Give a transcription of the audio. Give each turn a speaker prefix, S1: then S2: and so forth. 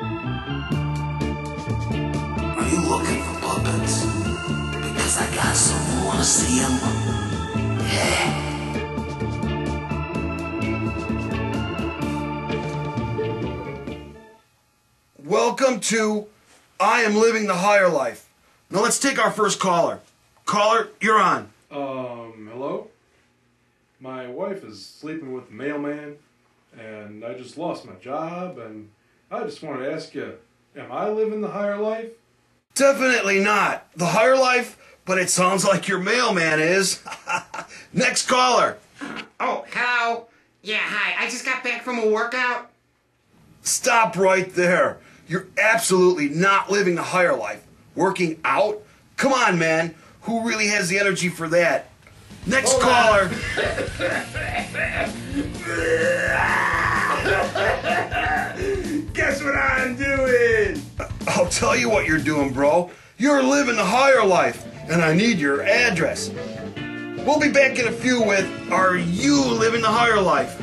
S1: Are you looking for puppets? Because I got some. Wanna see them? Yeah.
S2: Welcome to I Am Living the Higher Life. Now let's take our first caller. Caller, you're on.
S3: Um, hello? My wife is sleeping with the mailman, and I just lost my job, and I just wanted to ask you, am I living the higher life?
S2: Definitely not the higher life, but it sounds like your mailman is. Next caller.
S4: Oh, hello. Yeah, hi. I just got back from a workout.
S2: Stop right there. You're absolutely not living the higher life. Working out? Come on, man. Who really has the energy for that? Next caller.
S3: what I'm doing?
S2: I'll tell you what you're doing, bro. You're living the higher life, and I need your address. We'll be back in a few with Are You Living the Higher Life?